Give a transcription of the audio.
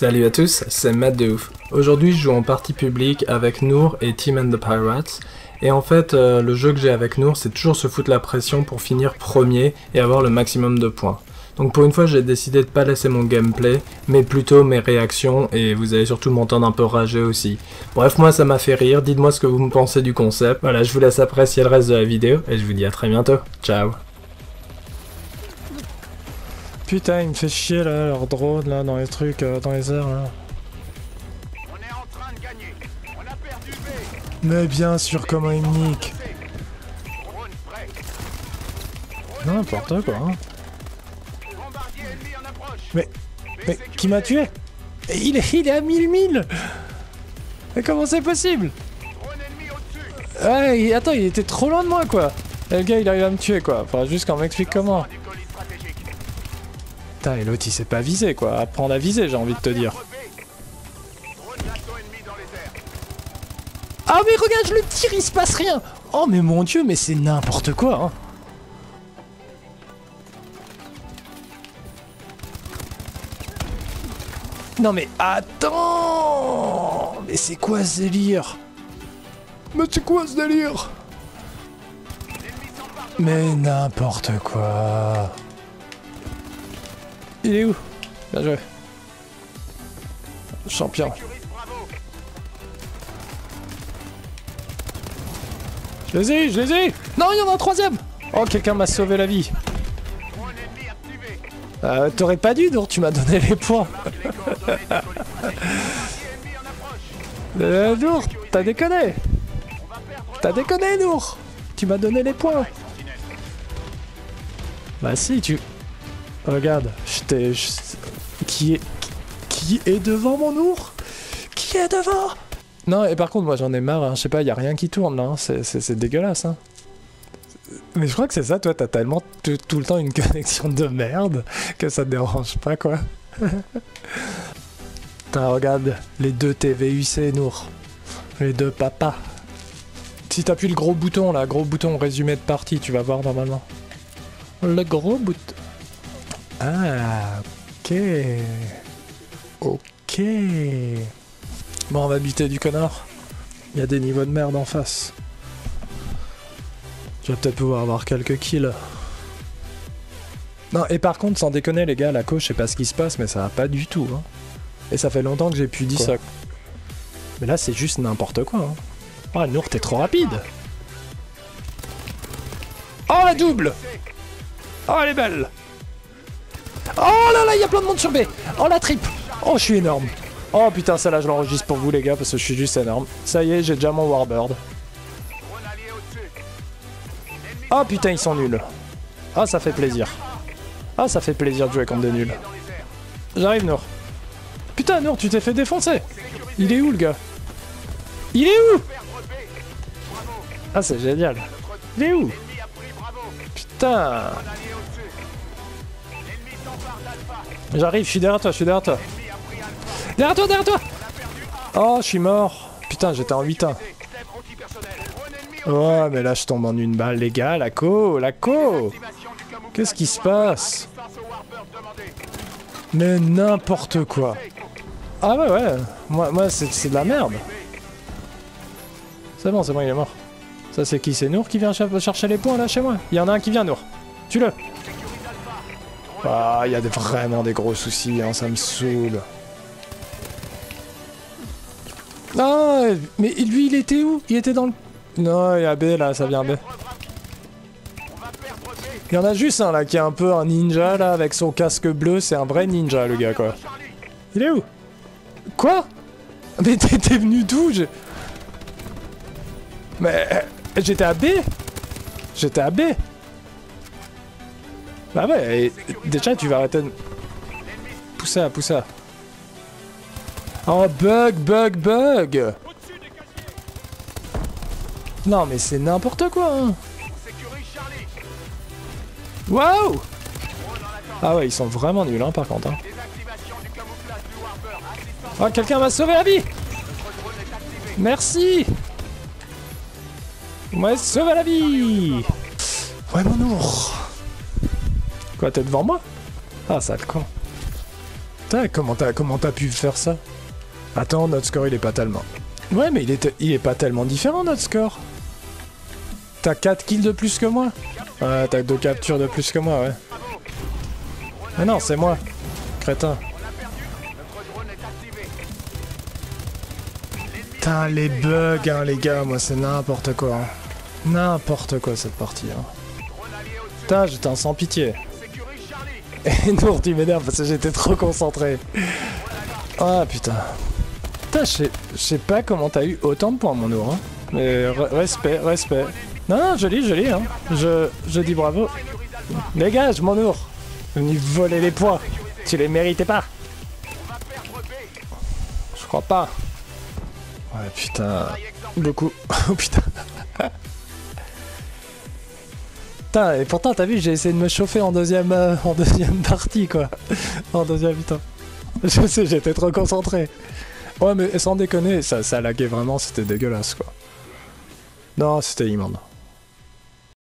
Salut à tous, c'est Matt de Ouf. Aujourd'hui, je joue en partie publique avec Nour et Team and the Pirates. Et en fait, euh, le jeu que j'ai avec Nour, c'est toujours se foutre la pression pour finir premier et avoir le maximum de points. Donc pour une fois, j'ai décidé de pas laisser mon gameplay, mais plutôt mes réactions, et vous allez surtout m'entendre un peu rager aussi. Bref, moi ça m'a fait rire, dites-moi ce que vous me pensez du concept. Voilà, je vous laisse apprécier le reste de la vidéo, et je vous dis à très bientôt. Ciao Putain, il me fait chier là, leur drone là, dans les trucs, euh, dans les airs là. On est en train de gagner. On a perdu B. Mais bien sûr, comment il me nique Drone prêt. N'importe quoi, hein. Mais, mais qui m'a tué? Il est, il est à 1000 1000 Mais comment c'est possible? Ouais, il- attends, il était trop loin de moi quoi Et le gars, il arrive à me tuer quoi. Enfin, juste qu'on m'explique comment. Putain, et l'autre, il sait pas viser quoi. Apprendre à viser, j'ai envie de te dire. Ah mais regarde, je le tire, il se passe rien. Oh mais mon dieu, mais c'est n'importe quoi, hein. Non mais attends. Mais c'est quoi ce délire? Mais c'est quoi ce délire? Mais n'importe quoi Il est où? Bien joué. Champion. Je les ai, je les ai Non, il y en a un troisième Oh, quelqu'un m'a sauvé la vie. Euh, T'aurais pas dû, donc tu m'as donné les points. Euh, Nour, t'as déconné T'as déconné, Nour Tu m'as donné les points. Bah si, tu... Regarde, je Qui est... Qui est devant mon Nour Qui est devant? Non, et par contre, moi j'en ai marre, hein. je sais pas, y a rien qui tourne là, hein. c'est- dégueulasse. Hein. Mais je crois que c'est ça, toi, t'as tellement tout, tout le temps une connexion de merde que ça te dérange pas, quoi. Putain, regarde, les deux TVUC, Nour. Les deux papas. Si t'appuies le gros bouton, là, gros bouton résumé de partie, tu vas voir normalement. Le gros bouton. Ah, ok. Ok. Bon, on va buter du connard. Il y a des niveaux de merde en face. Tu vas peut-être pouvoir avoir quelques kills. Non, et par contre, sans déconner, les gars, la coach, je sais pas ce qui se passe, mais ça va pas du tout. Hein. Et ça fait longtemps que j'ai pu dire ça. Mais là, c'est juste n'importe quoi. Hein. Ah, Nour, t'es trop rapide. Oh, la double Oh, elle est belle Oh là là, il y a plein de monde sur B Oh, la triple Oh, je suis énorme Oh putain, celle-là, je l'enregistre pour vous, les gars, parce que je suis juste énorme. Ça y est, j'ai déjà mon Warbird. Oh putain, ils sont nuls. Ah, ça fait plaisir. Ah, ça fait plaisir de jouer contre des nuls. J'arrive, Nour. Putain, Nour, tu t'es fait défoncer Il est où, le gars? Il est où? Ah, c'est génial. Il est où? Putain J'arrive, je suis derrière toi, je suis derrière toi. Derrière toi, derrière toi. Oh, je suis mort. Putain, j'étais en 8-1. Système antipersonnel. Drone ennemi au Ouais, mais là, je tombe en une balle, les gars. La co, la co Qu'est-ce qui se passe? Mais n'importe quoi. Ah ouais, ouais. Moi, moi c'est de la merde. C'est bon, c'est bon, il est mort. Ça, c'est qui? C'est Nour qui vient cher- chercher les points, là, chez moi? Il y en a un qui vient, Nour. Tue-le Ah, il y a vraiment des gros soucis, hein, ça me saoule. Ah, mais lui, il était où? Il était dans le... Non, il y a B, là, ça vient B. Il y en a juste un, là, qui est un peu un ninja, là, avec son casque bleu. C'est un vrai ninja, le gars, quoi. Il est où? Quoi? Mais t'es t'es venu d'où? Je... Mais... euh, J'étais à B J'étais à B Bah ouais, et- déjà tu vas arrêter de... Pousser à. Oh bug, bug, bug Non mais c'est n'importe quoi hein. Waouh Ah ouais, ils sont vraiment nuls hein par contre. Hein. Oh, quelqu'un m'a sauvé la vie. Merci m'avez sauvé la vie Ouais, mon ours Quoi, t'es devant moi? Ah, sale con. Putain, comment t'as comment t'as pu faire ça? Attends, notre score il est pas tellement. Ouais, mais il est, il est pas tellement différent notre score. T'as 4 kills de plus que moi? Ouais, t'as 2 captures de plus que moi, ouais. Mais non, c'est moi. Crétin. Putain, les bugs, hein, les gars, moi c'est n'importe quoi. hein. N'importe quoi cette partie. Hein. Putain, j'étais un sans pitié. Et Nour, tu m'énerves parce que j'étais trop concentré. Ah putain. Putain, je sais- pas comment t'as eu autant de points, mon Nour. Hein. Mais re- respect, respect. Non, non, joli, joli. Hein. Je, je dis bravo. Dégage, mon Nour. Venu voler les points. Tu les méritais pas. Je crois pas. Ouais, putain. Beaucoup. Oh putain. Putain, et pourtant, t'as vu, j'ai essayé de me chauffer en deuxième, euh, en deuxième partie, quoi. en deuxième mi-temps. Je sais, j'étais trop concentré. Ouais, mais sans déconner, ça, ça laguait vraiment, c'était dégueulasse, quoi. Non, c'était immonde.